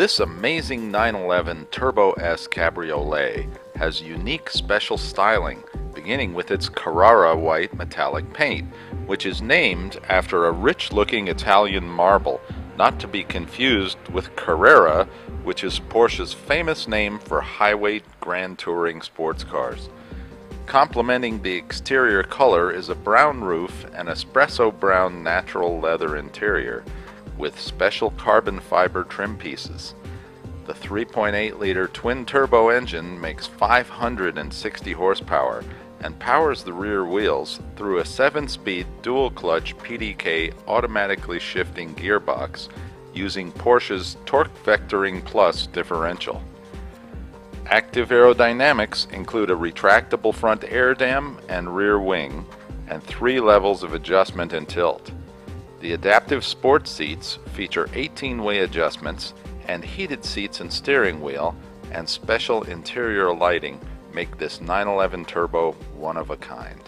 This amazing 911 Turbo S Cabriolet has unique special styling, beginning with its Carrara white metallic paint, which is named after a rich looking Italian marble, not to be confused with Carrera, which is Porsche's famous name for highway grand touring sports cars. Complementing the exterior color is a brown roof and espresso brown natural leather interior with special carbon fiber trim pieces. The 3.8 liter twin turbo engine makes 560 horsepower and powers the rear wheels through a 7 speed dual clutch PDK automatically shifting gearbox using Porsche's Torque Vectoring Plus differential. Active aerodynamics include a retractable front air dam and rear wing, and three levels of adjustment and tilt. The adaptive sports seats feature 18-way adjustments and heated seats and steering wheel and special interior lighting make this 911 Turbo one of a kind.